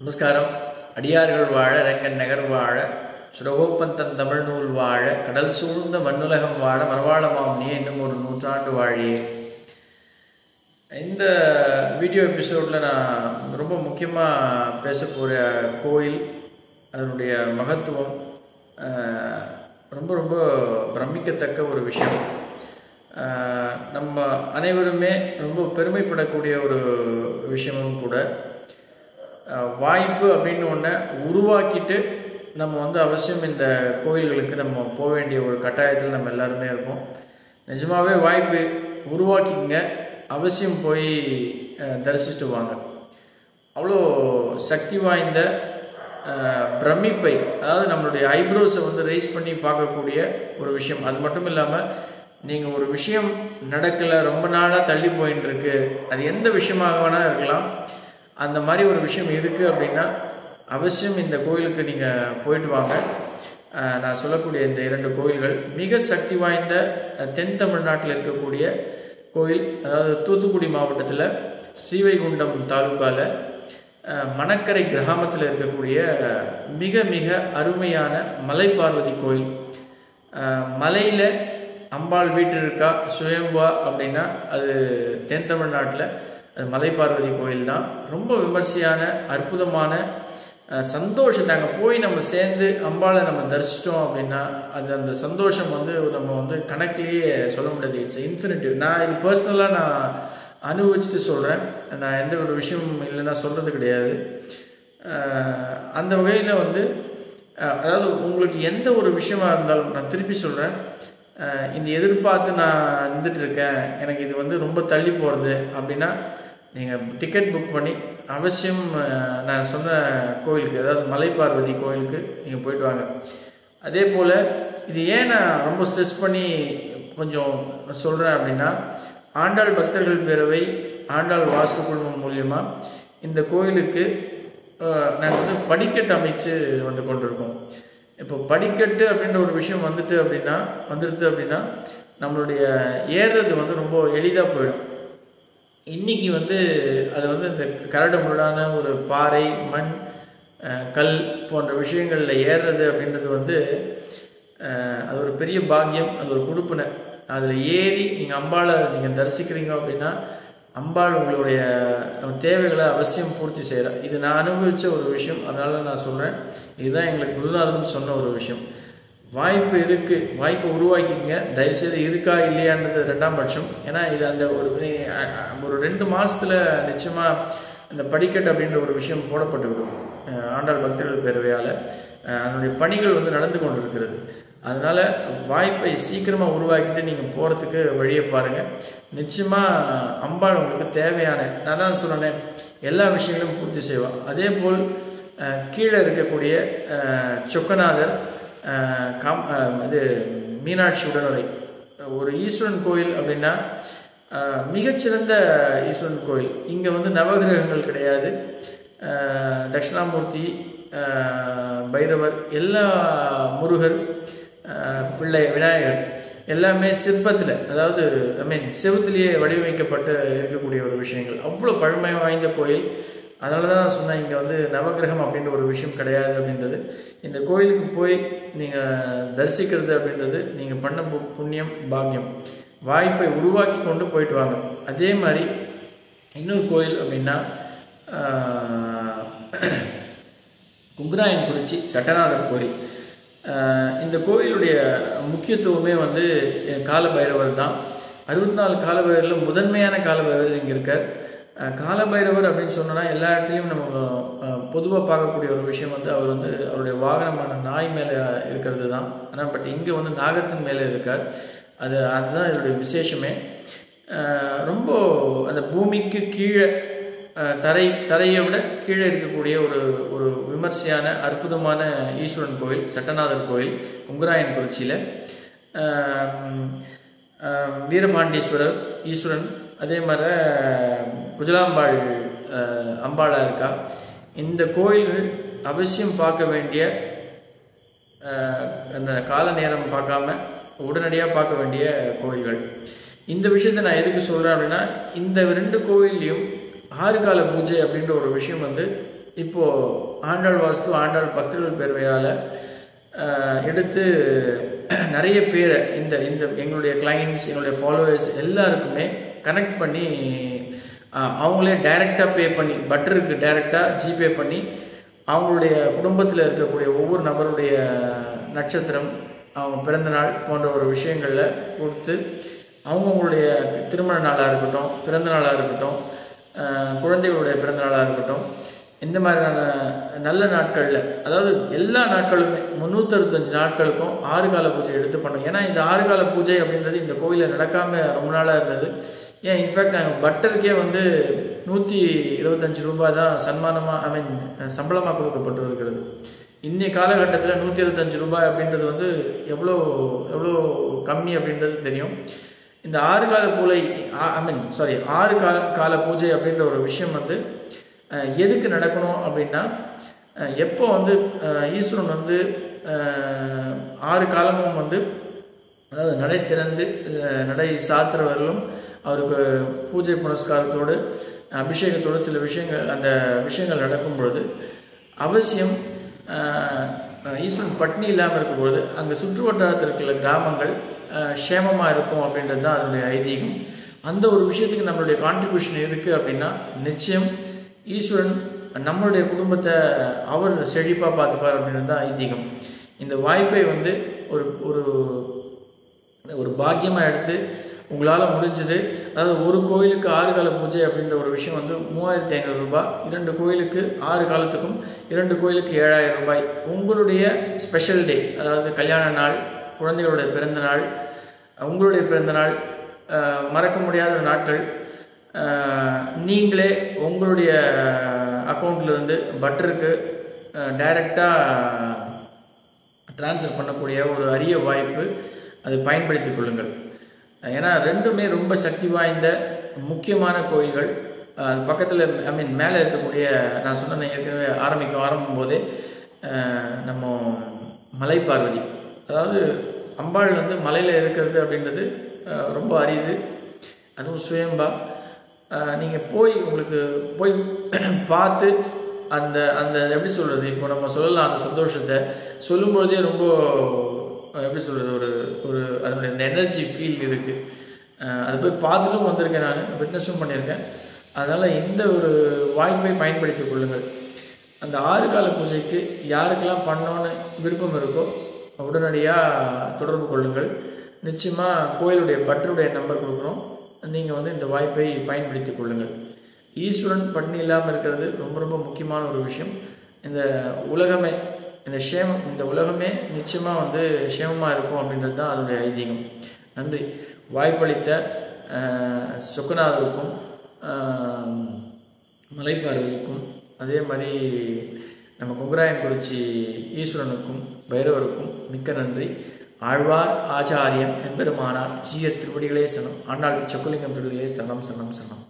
நமஸ்காரம். அடியார்கள் வாழ ரங்கன் நகர் வாழ சுடகோப்பந்தன் தமிழ் நூல் வாழ கடல் சூழ்ந்த மண்ணுலகம் வாழ மரவாளமாம் இன்னும் ஒரு நூற்றாண்டு வாழியே. இந்த வீடியோ எபிசோடில் நான் ரொம்ப முக்கியமாக பேசக்கூடிய கோயில் அதனுடைய மகத்துவம் ரொம்ப ரொம்ப பிரமிக்கத்தக்க ஒரு விஷயம். நம்ம அனைவருமே ரொம்ப பெருமைப்படக்கூடிய ஒரு விஷயமும் கூட வாய்ப்பு அப்படின்னு ஒன்று உருவாக்கிட்டு நம்ம வந்து அவசியம் இந்த கோயில்களுக்கு நம்ம போக வேண்டிய ஒரு கட்டாயத்தில் நம்ம எல்லாருமே இருக்கோம் நிஜமாகவே வாய்ப்பு உருவாக்கிங்க அவசியம் போய் தரிசிச்சுட்டு வாங்க. அவ்வளோ சக்தி வாய்ந்த பிரமிப்பை அதாவது நம்மளுடைய ஐப்ரோஸை வந்து ரைஸ் பண்ணி பார்க்கக்கூடிய ஒரு விஷயம். அது மட்டும் இல்லாமல் நீங்கள் ஒரு விஷயம் நடக்கலை ரொம்ப நாளாக தள்ளி போயின்னு இருக்கு அது எந்த விஷயமாக வேணால் இருக்கலாம். அந்த மாதிரி ஒரு விஷயம் இருக்குது அப்படின்னா அவசியம் இந்த கோயிலுக்கு நீங்கள் போயிட்டு வாங்க. நான் சொல்லக்கூடிய இந்த இரண்டு கோயில்கள் மிக சக்தி வாய்ந்த தென் தமிழ்நாட்டில் இருக்கக்கூடிய கோயில் அதாவது தூத்துக்குடி மாவட்டத்தில் ஸ்ரீவைகுண்டம் தாலுக்காவில் மணக்கரை கிராமத்தில் இருக்கக்கூடிய மிக மிக அருமையான மலை பார்வதி கோயில் மலையில் அம்பாள் வீட்டு இருக்கா சுயம்பா அப்படின்னா அது தென் தமிழ்நாட்டில் அது மலை பார்வதி கோயில் தான் ரொம்ப விமர்சையான அற்புதமான சந்தோஷம். நாங்கள் போய் நம்ம சேர்ந்து அம்பாளை நம்ம தரிசித்தோம் அப்படின்னா அது அந்த சந்தோஷம் வந்து நம்ம வந்து கணக்குலேயே சொல்ல முடியாது. இட்ஸ் இன்ஃபினிட்டிவ் நான் இது பர்சனலாக நான் அனுபவிச்சுட்டு சொல்கிறேன் நான் எந்த ஒரு விஷயம் இல்லைன்னா சொல்கிறது கிடையாது. அந்த வகையில் வந்து அதாவது உங்களுக்கு எந்த ஒரு விஷயமா இருந்தாலும் நான் திருப்பி சொல்கிறேன் இந்த எதிர்பார்த்து நான் இருந்துட்டுருக்கேன் எனக்கு இது வந்து ரொம்ப தள்ளி போகிறது அப்படின்னா நீங்கள் டிக்கெட் புக் பண்ணி அவசியம் நான் சொன்ன கோயிலுக்கு அதாவது மலை பார்வதி கோயிலுக்கு நீங்கள் போயிட்டு வாங்க. அதே போல் இது ஏன் நான் ரொம்ப ஸ்ட்ரெஸ் பண்ணி கொஞ்சம் சொல்கிறேன் அப்படின்னா ஆண்டாள் பக்தர்கள் பேரவை ஆண்டாள் வாஸ்து குழுமம் மூலியமாக இந்த கோயிலுக்கு நாங்கள் வந்து படிக்கட்டு அமைச்சு வந்து கொண்டிருக்கோம். இப்போ படிக்கட்டு அப்படின்ற ஒரு விஷயம் வந்துட்டு அப்படின்னா வந்துடுது அப்படின்னா நம்மளுடைய ஏறுறது வந்து ரொம்ப எளிதாக போயிடும். இன்னைக்கு வந்து அது வந்து இந்த கரடு முரடான ஒரு பாறை மண் கல் போன்ற விஷயங்களில் ஏறுறது அப்படின்றது வந்து அது ஒரு பெரிய பாக்கியம் அது ஒரு கொடுப்பினை. அதில் ஏறி நீங்கள் அம்பாளை நீங்கள் தரிசிக்கிறீங்க அப்படின்னா அம்பாள் உங்களுடைய தேவைகளை அவசியம் பூர்த்தி செய்கிறேன் இது நான் அனுபவித்த ஒரு விஷயம் அதனால் நான் சொல்கிறேன் இதுதான் எங்களுக்கு குருநாதன் சொன்ன ஒரு விஷயம். வாய்ப்பு இருக்குது வாய்ப்பை உருவாக்கிக்கங்க. தயவுசெய்து இருக்கா இல்லையான்றது ரெண்டாம் பட்சம். ஏன்னா இது அந்த ஒரு ஒரு ரெண்டு மாதத்தில் நிச்சயமாக இந்த படிக்கட்டு அப்படின்ற ஒரு விஷயம் போடப்பட்டு விடும். ஆண்டாள் பக்தர்கள் பேரவையால். அதனுடைய பணிகள் வந்து நடந்து கொண்டு இருக்கிறது அதனால் வாய்ப்பை சீக்கிரமாக உருவாக்கிட்டு நீங்கள் போகிறதுக்கு வழியை பாருங்கள் நிச்சயமாக அம்பாள் உங்களுக்கு தேவையான நான் தான் சொன்னேன் எல்லா விஷயங்களும் பூர்த்தி செய்வாள் அதே போல் கீழே இருக்கக்கூடிய சொக்கநாதர் காம் இது மீனாட்சி உடனுரை. ஒரு ஈஸ்வரன் கோயில் அப்படின்னா மிகச்சிறந்த ஈஸ்வரன் கோயில். இங்கே வந்து நவகிரகங்கள் கிடையாது. தட்சிணாமூர்த்தி பைரவர் எல்லா முருகர் பிள்ளை விநாயகர் எல்லாமே சிற்பத்தில் அதாவது ஐ மீன் செவத்திலேயே வடிவமைக்கப்பட்டு இருக்கக்கூடிய ஒரு விஷயங்கள். அவ்வளோ பழமை வாய்ந்த கோயில். அதனால தான் நான் சொன்னேன் இங்கே வந்து நவகிரகம் அப்படின்ற ஒரு விஷயம் கிடையாது அப்படின்றது. இந்த கோயிலுக்கு போய் நீங்கள் தரிசிக்கிறது அப்படின்றது நீங்கள் பண்ண பு- புண்ணியம் பாக்கியம். வாய்ப்பை உருவாக்கி கொண்டு போயிட்டு வாங்க. அதே மாதிரி இன்னொரு கோயில் அப்படின்னா குங்கராயன் குறிச்சி சட்டநாதர் கோயில். இந்த கோயிலுடைய முக்கியத்துவமே வந்து காலபைரவர் தான். அறுபத்தி நாலு காலபைரவரில் முதன்மையான காலபைரவர் இங்கே இருக்கார். காலபைரவர் அப்படின்னு சொன்னோன்னா எல்லா இடத்துலையும் நம்ம பொதுவாக பார்க்கக்கூடிய ஒரு விஷயம் வந்து அவர் வந்து அவருடைய வாகனமான நாய் மேலே இருக்கிறது தான். ஆனால் பட் இங்கே வந்து நாகத்தின் மேலே இருக்கார். அது அதுதான் இதனுடைய விசேஷமே. ரொம்ப அந்த பூமிக்கு கீழே தரை தரையை விட கீழே இருக்கக்கூடிய ஒரு ஒரு விமர்சையான அற்புதமான ஈஸ்வரன் கோயில் சட்டநாதர் கோயில் உங்கராயன் குறிச்சியில். வீரபாண்டீஸ்வரர் ஈஸ்வரன் அதே மாதிரி குஜலாம்பாள் அம்பாளாக இருக்கா? இந்த கோயில்கள் அவசியம் பார்க்க வேண்டிய அந்த கால நேரம் பார்க்காம உடனடியாக பார்க்க வேண்டிய கோயில்கள். இந்த விஷயத்தை நான் எதுக்கு சொல்கிறேன் அப்படின்னா இந்த ரெண்டு கோயில்லையும் ஆறு கால பூஜை அப்படின்ற ஒரு விஷயம் வந்து இப்போது ஆண்டாள் வாஸ்து ஆண்டாள் பக்தர்கள் பேரவையால் எடுத்து நிறைய பேரை இந்த இந்த எங்களுடைய கிளைண்ட்ஸ் எங்களுடைய ஃபாலோவர்ஸ் எல்லாருக்குமே கனெக்ட் பண்ணி அவங்களே டைரெக்டாக பே பண்ணி பட்டருக்கு டைரெக்டாக ஜிபே பண்ணி அவங்களுடைய குடும்பத்தில் இருக்கக்கூடிய ஒவ்வொரு நபருடைய நட்சத்திரம் அவங்க பிறந்த நாள் போன்ற ஒரு விஷயங்களில் கொடுத்து அவங்கவுங்களுடைய திருமண நாளாக இருக்கட்டும் பிறந்த நாளாக இருக்கட்டும் குழந்தைகளுடைய பிறந்த நாளாக இருக்கட்டும் இந்த மாதிரியான நல்ல நாட்களில் அதாவது எல்லா நாட்களுமே முந்நூற்றறுபத்தஞ்சு நாட்களுக்கும் ஆறு கால பூஜை எடுத்து பண்ணோம் ஏன்னா இந்த ஆறு கால பூஜை அப்படின்றது இந்த கோயிலில் நடக்காமல் ரொம்ப நாளாக இருந்தது. ஏன் இன்ஃபேக்ட் நாங்கள் பட்டருக்கே வந்து நூற்றி இருபத்தஞ்சி ரூபாய் தான் சன்மானமாக ஐ மீன் சம்பளமாக கொடுக்கப்பட்டு இருக்கிறது இன்றைய காலகட்டத்தில் நூற்றி இருபத்தஞ்சி ரூபாய் அப்படின்றது வந்து எவ்வளோ எவ்வளோ கம்மி அப்படின்றது தெரியும். இந்த ஆறு கால பூலை ஐ மீன் சாரி ஆறு கால கால பூஜை அப்படின்ற ஒரு விஷயம் வந்து எதுக்கு நடக்கணும் அப்படின்னா எப்போ வந்து ஈஸ்வரன் வந்து ஆறு காலமும் வந்து அதாவது நடை திறந்து நடை சாத்துறவர்களும் அவருக்கு பூஜை புனஸ்காரத்தோடு அபிஷேகத்தோடு சில விஷயங்கள் அந்த விஷயங்கள் நடக்கும் பொழுது அவசியம் ஈஸ்வரன் பட்னி இல்லாமல் இருக்கும்பொழுது அங்கே சுற்று வட்டாரத்தில் இருக்கிற கிராமங்கள் க்ஷேமமாக இருக்கும் அப்படின்றது தான் அதனுடைய ஐதீகம். அந்த ஒரு விஷயத்துக்கு நம்மளுடைய கான்ட்ரிபியூஷன் இருக்குது அப்படின்னா நிச்சயம் ஈஸ்வரன் நம்மளுடைய குடும்பத்தை அவர் செழிப்பாக பார்த்துப்பார் அப்படின்றது தான் ஐதீகம். இந்த வாய்ப்பை வந்து ஒரு ஒரு ஒரு பாக்கியமாக எடுத்து உங்களால் முடிஞ்சது. அதாவது ஒரு கோயிலுக்கு ஆறு கால பூஜை அப்படின்ற ஒரு விஷயம் வந்து மூவாயிரத்தி ஐநூறு ரூபாய். இரண்டு கோயிலுக்கு ஆறு காலத்துக்கும் இரண்டு கோயிலுக்கு ஏழாயிரம் ரூபாய். உங்களுடைய ஸ்பெஷல் டே அதாவது கல்யாண நாள் குழந்தைகளுடைய பிறந்த நாள் உங்களுடைய பிறந்த நாள் மறக்க முடியாத நாட்கள் நீங்களே உங்களுடைய அக்கௌண்ட்லேருந்து பட்டருக்கு டைரெக்டாக ட்ரான்ஸ்ஃபர் பண்ணக்கூடிய ஒரு அரிய வாய்ப்பு அதை பயன்படுத்திக் கொள்ளுங்கள். ஏன்னா ரெண்டுமே ரொம்ப சக்தி வாய்ந்த முக்கியமான கோயில்கள். அது பக்கத்தில் ஐ மீன் மேலே இருக்கக்கூடிய நான் சொன்ன ஏற்கனவே ஆரம்பிக்கும் ஆரம்பும் போதே நம்ம மலை பார்வதி. அதாவது அம்பாள் வந்து மலையில் இருக்கிறது அப்படின்றது ரொம்ப அரியுது அதுவும் சுயம்பா. நீங்கள் போய் உங்களுக்கு போய் பார்த்து அந்த அந்த எப்படி சொல்கிறது இப்போ நம்ம சொல்லலாம் அந்த சந்தோஷத்தை. சொல்லும்பொழுதே ரொம்ப எப்படி சொல்கிறது ஒரு ஒரு அதனுடைய அந்த எனர்ஜி ஃபீல் இருக்குது அது போய் பார்த்துட்டும் வந்திருக்கேன் நான் ஃபிட்னஸும் பண்ணியிருக்கேன் அதனால் இந்த ஒரு வாய்ப்பை பயன்படுத்திக் கொள்ளுங்கள். அந்த ஆறு கால பூஜைக்கு யாருக்கெல்லாம் பண்ணோன்னு விருப்பம் இருக்கோ உடனடியாக தொடர்பு கொள்ளுங்கள். நிச்சயமாக கோயிலுடைய பட்டருடைய நம்பர் கொடுக்குறோம். நீங்கள் வந்து இந்த வாய்ப்பை பயன்படுத்திக் கொள்ளுங்கள். ஈஸ்வரன் பட்னி இல்லாமல் இருக்கிறது ரொம்ப ரொம்ப முக்கியமான ஒரு விஷயம். இந்த உலகமே இந்த க்ஷேமம் இந்த உலகமே நிச்சயமாக வந்து க்ஷேமமாக இருக்கும் அப்படின்றது தான் அதனுடைய ஐதீகம். நன்றி. வாய்ப்பளித்த சுக்குநாதருக்கும் மலைப்பார்வதிக்கும் அதே மாதிரி நம்ம குங்கராயன்குறிச்சி ஈஸ்வரனுக்கும் பைரவருக்கும் மிக்க நன்றி. ஆழ்வார் ஆச்சாரியன் என்பெருமானார் ஜீய திருவடிகளே சனம் ஆண்டாள் சொக்கலிங்கம் திருவடிகளே சனம் சனம் சனம்